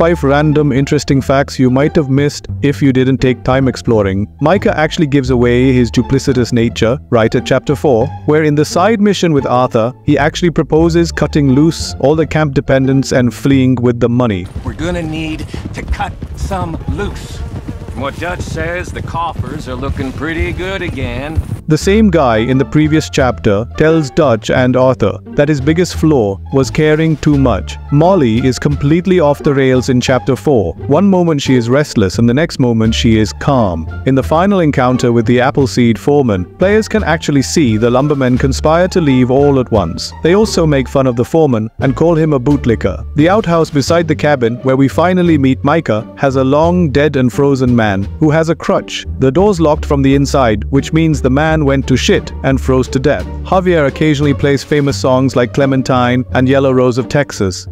5 random interesting facts you might have missed if you didn't take time exploring. Micah actually gives away his duplicitous nature right at chapter 4, where in the side mission with Arthur, he actually proposes cutting loose all the camp dependents and fleeing with the money. We're gonna need to cut some loose. From what Dutch says, the coffers are looking pretty good again. The same guy in the previous chapter tells Dutch and Arthur that his biggest flaw was caring too much. Molly is completely off the rails in chapter 4. One moment she is restless and the next moment she is calm. In the final encounter with the Appleseed foreman, players can actually see the lumbermen conspire to leave all at once. They also make fun of the foreman and call him a bootlicker. The outhouse beside the cabin where we finally meet Micah has a long dead and frozen man who has a crutch. The door's locked from the inside, which means the man went to shit and froze to death. Javier occasionally plays famous songs like Clementine and Yellow Rose of Texas.